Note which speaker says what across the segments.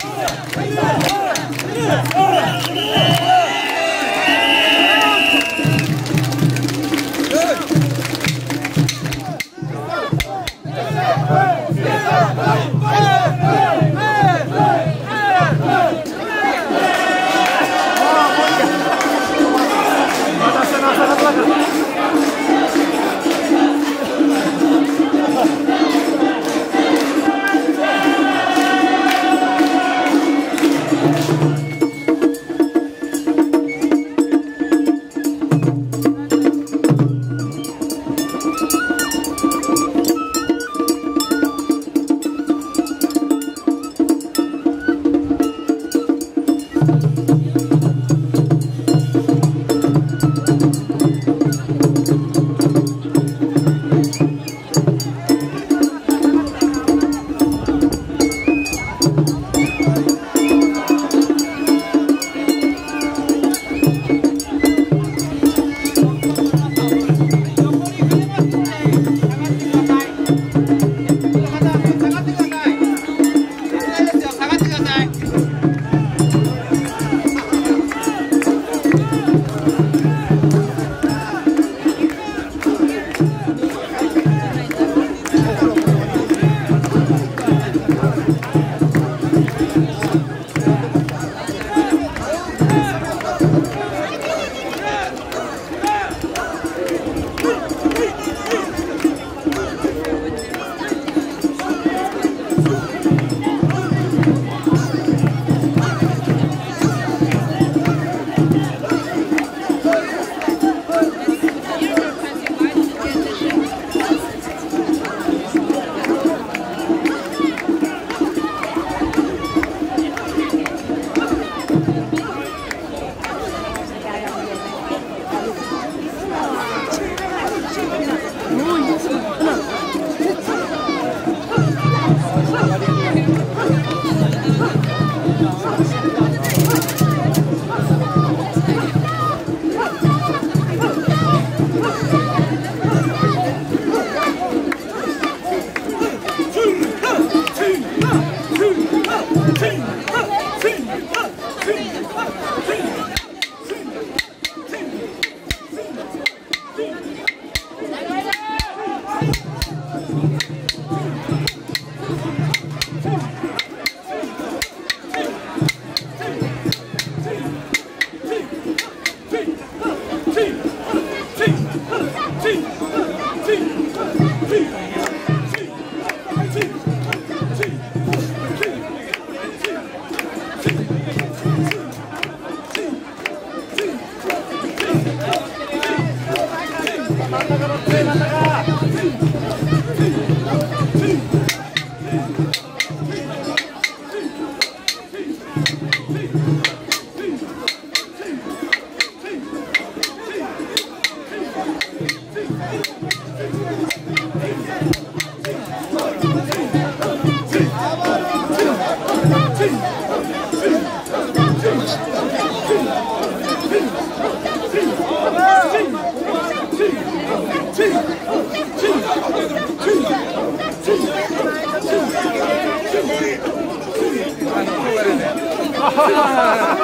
Speaker 1: Thank you. Ha ha ha ha!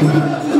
Speaker 1: Thank you.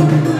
Speaker 1: 감사합니다. 음.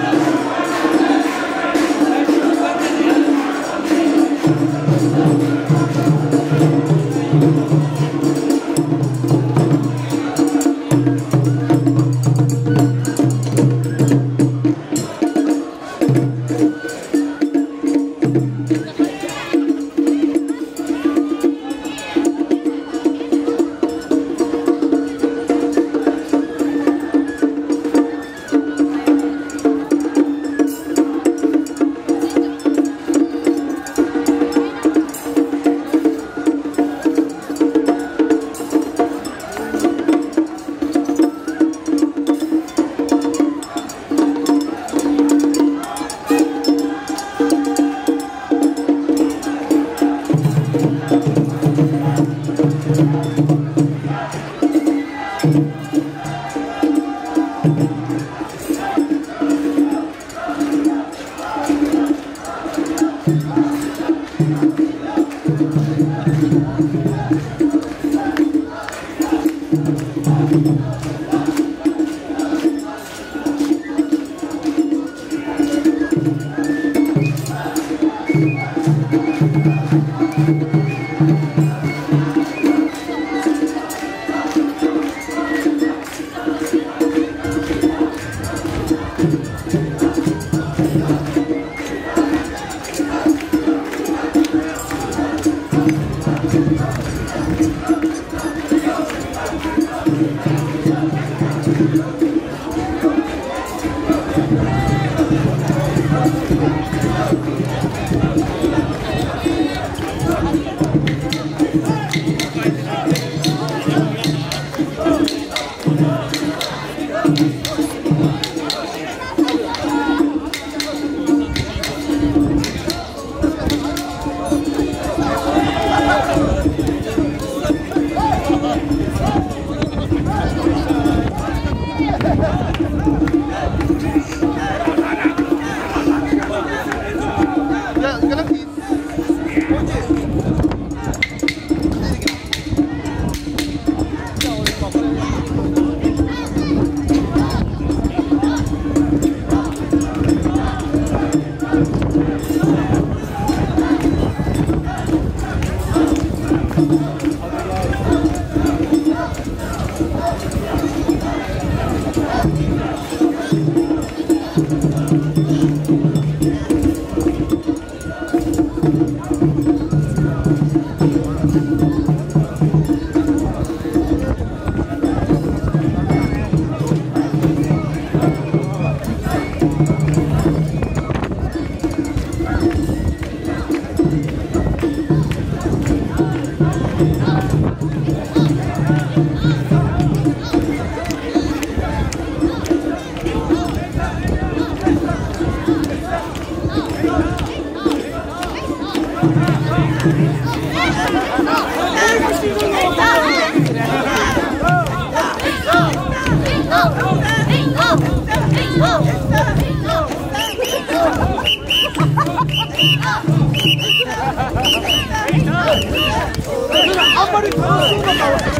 Speaker 1: Thank you. Come on.